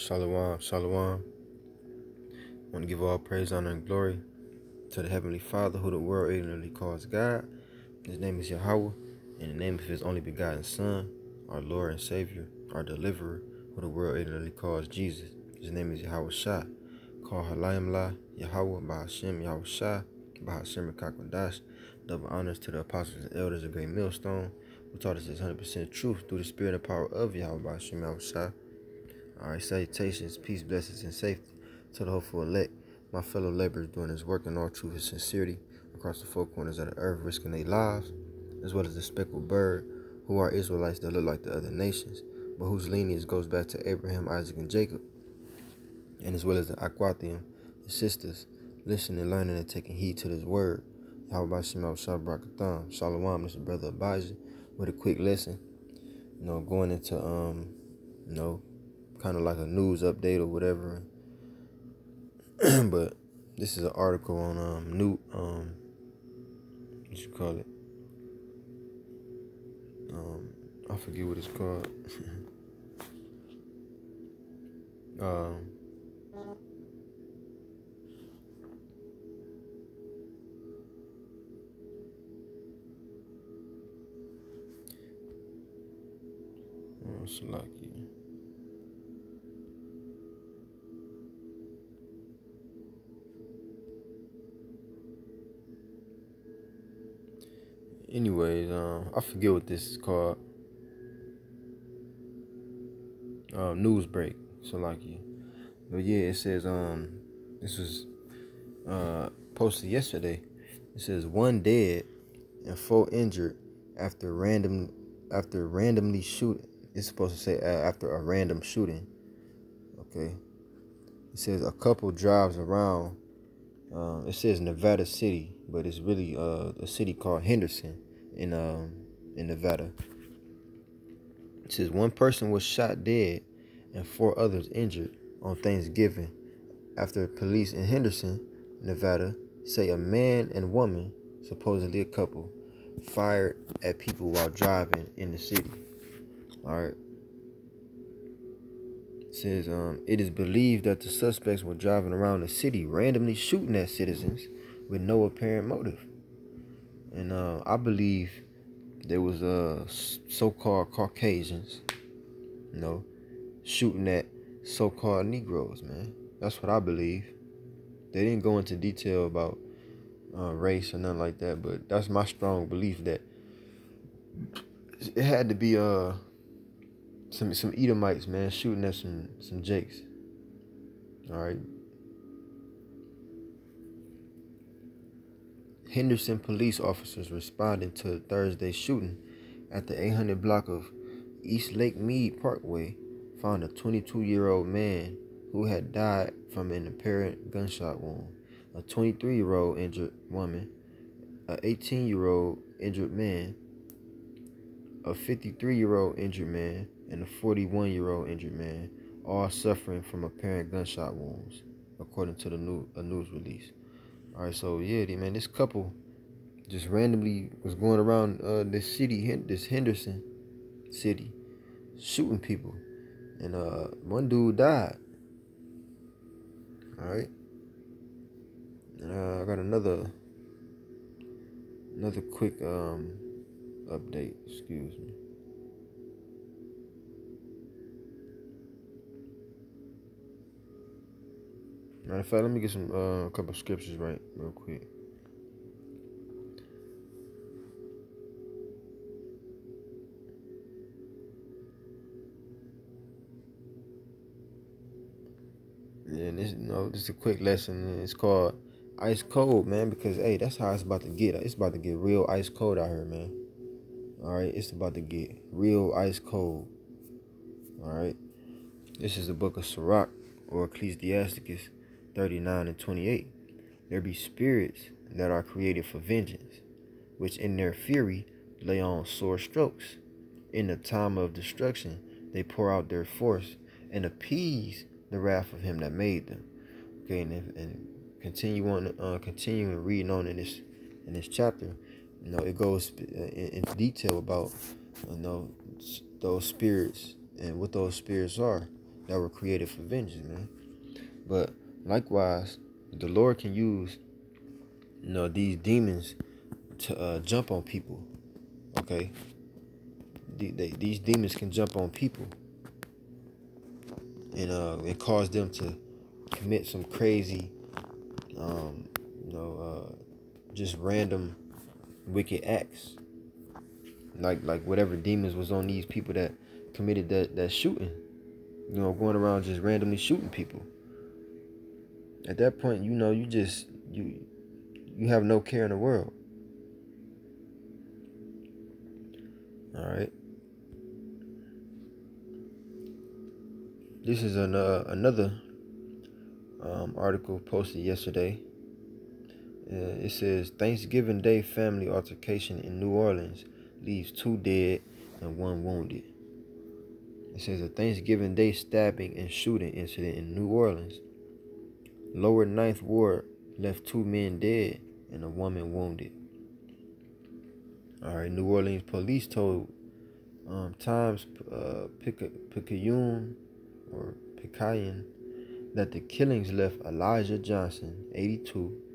Shalom, shalom. I want to give all praise, honor, and glory to the Heavenly Father, who the world ignorantly calls God. His name is Yahweh, in the name of His only begotten Son, our Lord and Savior, our Deliverer, who the world ignorantly calls Jesus. His name is Yahweh Shah. Call Halayim La, Yahweh, Bahashem, Yahweh Shah, Bahashem, Kakwadash. Double honors to the apostles and elders of Great Millstone, who taught us this 100% truth through the spirit and power of Yahweh, Bahashem, Yahweh Shah. All right, salutations, peace, blessings, and safety to the hopeful elect, my fellow laborers doing his work in all truth and sincerity across the four corners of the earth, risking their lives, as well as the speckled bird, who are Israelites that look like the other nations, but whose lineage goes back to Abraham, Isaac, and Jacob, and as well as the Aquathium, the sisters, listening, learning, and taking heed to this word. Yahweh Shema Shabbrakatham, Shalom, this is Brother Abijah, with a quick lesson, you know, going into, um, you know, kind of like a news update or whatever. but this is an article on um new um what you call it? Um I forget what it's called. um Salaki. Anyways, um, I forget what this is called. Um, news break, so like you. But yeah, it says um, this was uh posted yesterday. It says one dead and four injured after random after randomly shooting. It's supposed to say uh, after a random shooting. Okay. It says a couple drives around. Um, it says Nevada City, but it's really uh, a city called Henderson in um in Nevada. It says one person was shot dead and four others injured on Thanksgiving after police in Henderson, Nevada, say a man and woman, supposedly a couple, fired at people while driving in the city. All right. Says um, it is believed that the suspects were driving around the city randomly shooting at citizens with no apparent motive. And uh, I believe there was uh, so-called Caucasians, you know, shooting at so-called Negroes, man. That's what I believe. They didn't go into detail about uh, race or nothing like that, but that's my strong belief that it had to be uh some some Edomites, man, shooting at some some Jakes. All right, Henderson police officers responding to Thursday's shooting at the 800 block of East Lake Mead Parkway found a 22 year old man who had died from an apparent gunshot wound, a 23 year old injured woman, a 18 year old injured man, a 53 year old injured man, and a 41 year old injured man, all suffering from apparent gunshot wounds, according to the new, a news release. All right, so yeah, man, this couple just randomly was going around uh, this city, this Henderson city, shooting people, and uh, one dude died. All right, and uh, I got another another quick um, update. Excuse me. Matter of fact, let me get some uh, a couple scriptures right real quick. Yeah, this you know, this is a quick lesson. It's called ice cold, man, because hey, that's how it's about to get. It's about to get real ice cold out here, man. All right, it's about to get real ice cold. All right, this is the book of Sirach or Ecclesiasticus 39 and 28. There be spirits that are created for vengeance, which in their fury lay on sore strokes. In the time of destruction, they pour out their force and appease the wrath of him that made them. Okay, and, and continue on, uh, continuing reading on in this in this chapter. You know, it goes in, in detail about you know those spirits and what those spirits are. that were created for vengeance, man. But likewise, the Lord can use you know these demons to uh, jump on people. Okay, the, they, these demons can jump on people and uh, and cause them to commit some crazy, um, you know, uh, just random wicked acts. Like like whatever demons was on these people that committed that that shooting. You know, going around just randomly shooting people. At that point, you know, you just you you have no care in the world. All right. This is an, uh, another um, article posted yesterday. Uh, it says Thanksgiving Day family altercation in New Orleans leaves two dead and one wounded. It says a Thanksgiving Day stabbing and shooting incident in New Orleans. Lower Ninth Ward left two men dead and a woman wounded. All right, New Orleans police told um, Times uh, Picayune or Picayune that the killings left Elijah Johnson, 82,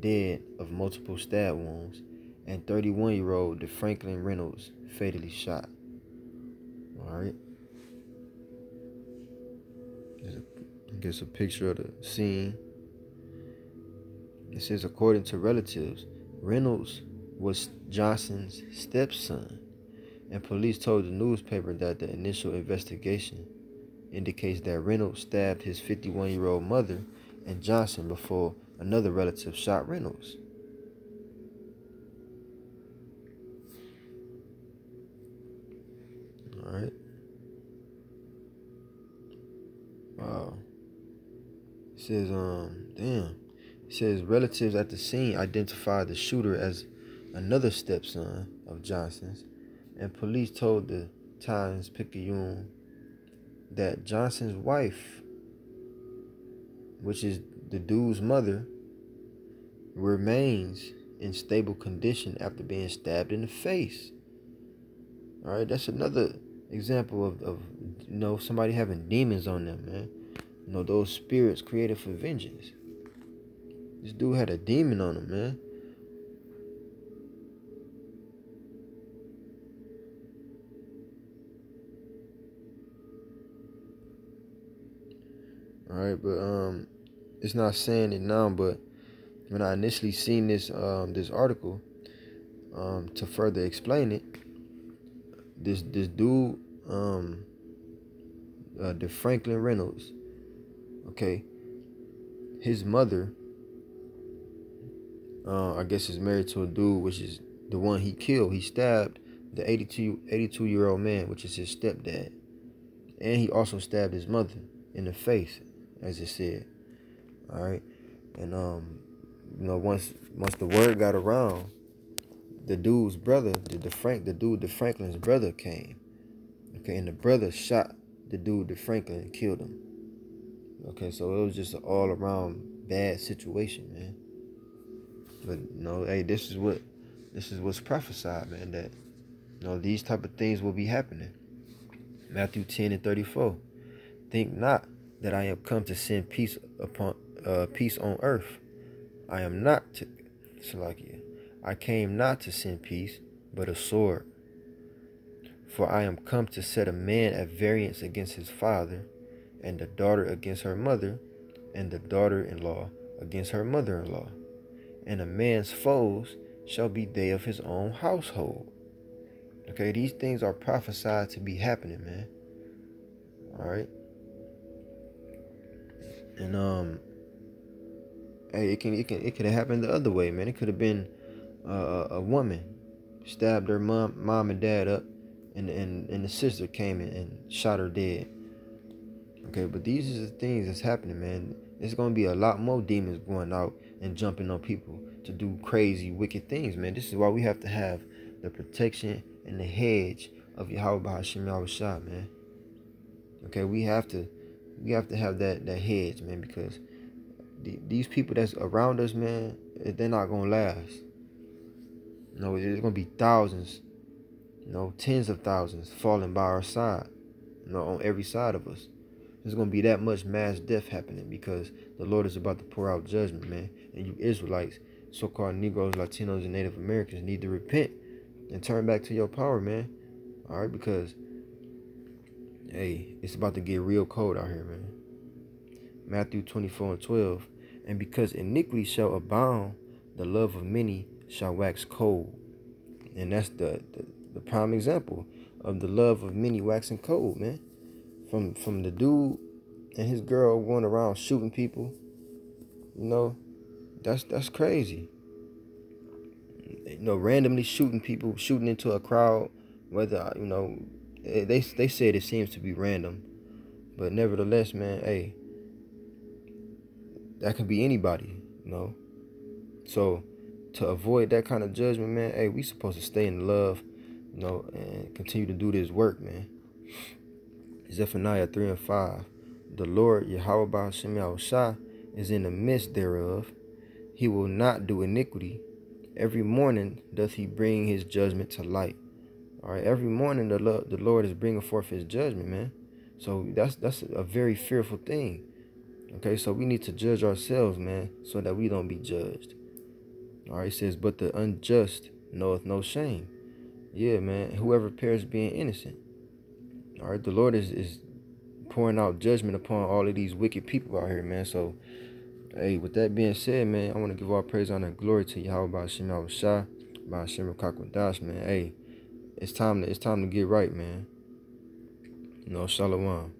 dead of multiple stab wounds, and 31 year old DeFranklin Reynolds fatally shot. All right. I guess a picture of the scene. It says, according to relatives, Reynolds was Johnson's stepson, and police told the newspaper that the initial investigation indicates that Reynolds stabbed his 51 year old mother and Johnson before another relative shot Reynolds. All right. Wow. It says, um, damn. It says relatives at the scene identified the shooter as another stepson of Johnson's, and police told the Times Picayune that Johnson's wife, which is the dude's mother, remains in stable condition after being stabbed in the face. All right, that's another example of, of you know somebody having demons on them, man. You know those spirits created for vengeance. This dude had a demon on him, man. All right, but um, it's not saying it now, but when I initially seen this um this article, um, to further explain it, this this dude um, uh, DeFranklin Reynolds, okay, his mother, uh, I guess is married to a dude which is the one he killed. He stabbed the 82 82 year old man, which is his stepdad, and he also stabbed his mother in the face as it said. All right, and um, you know, once once the word got around, the dude's brother, the, the Frank, the dude, the Franklin's brother came. Okay, and the brother shot the dude, the Franklin, and killed him. Okay, so it was just an all around bad situation, man. But you know, hey, this is what this is what's prophesied, man. That you know these type of things will be happening. Matthew ten and thirty four. Think not that I am come to send peace upon uh, peace on earth. I am not to Salakia. I came not to send peace, but a sword. For I am come to set a man at variance against his father, and the daughter against her mother, and the daughter in law against her mother in law. And a man's foes shall be they of his own household. Okay, these things are prophesied to be happening, man. All right. And um, hey, it can it can it could have happened the other way, man. It could have been uh, a woman stabbed her mom mom and dad up, and and and the sister came in and shot her dead. Okay, but these are the things that's happening, man. There's gonna be a lot more demons going out and jumping on people to do crazy, wicked things, man. This is why we have to have the protection and the hedge of Yahweh Hashem Yahushua, man. Okay, we have to we have to have that that hedge, man, because these people that's around us, man, eh, they're not gonna last. You know, there's gonna be thousands, you know, tens of thousands falling by our side, you know, on every side of us. there's gonna be that much mass death happening because the Lord is about to pour out judgment, man. And you Israelites, so-called Negroes, Latinos, and Native Americans need to repent and turn back to your power, man. All right, because hey, it's about to get real cold out here, man. Matthew 24 and 12. And because iniquity shall abound, the love of many shall wax cold. And that's the, the, the prime example of the love of many waxing cold, man. From from the dude and his girl going around shooting people. You know, that's that's crazy. You know, randomly shooting people, shooting into a crowd, whether you know they they said it seems to be random, but nevertheless, man, hey, that could be anybody, you know. So to avoid that kind of judgment, man, hey, we supposed to stay in love, you know, and continue to do this work, man. Zephaniah 3 and 5. The Lord Yahweh Shah is in the midst thereof. He will not do iniquity. Every morning doth he bring his judgment to light. All right, every morning the Lord, the Lord is bringing forth his judgment, man. So that's that's a very fearful thing. Okay, so we need to judge ourselves, man, so that we don't be judged. All right, says, but the unjust knoweth no shame. Yeah, man, whoever perishes being innocent. All right, the Lord is, is pouring out judgment upon all of these wicked people out here, man. So, hey, with that being said, man, I want to give all praise, and glory to Yahweh by Shem Shah, by Shem Kakwadash, man. Hey, it's time to it's time to get right, man. You know, Shalom.